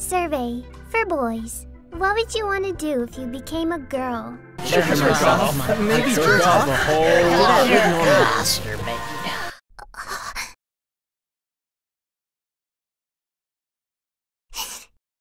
Survey for boys. What would you want to do if you became a girl? Maybe jerk off. The whole Masturbate.